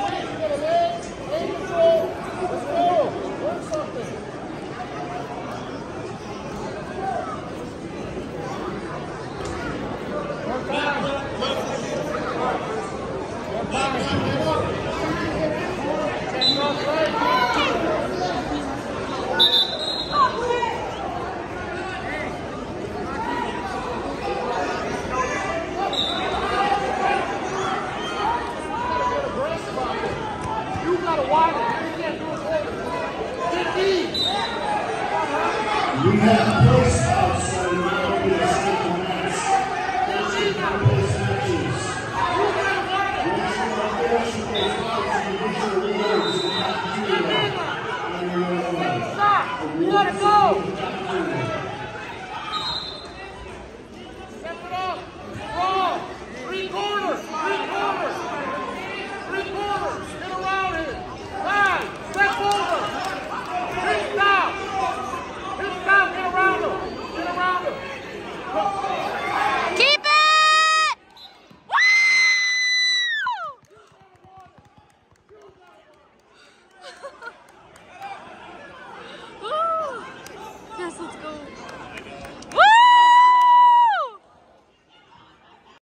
Get away! We have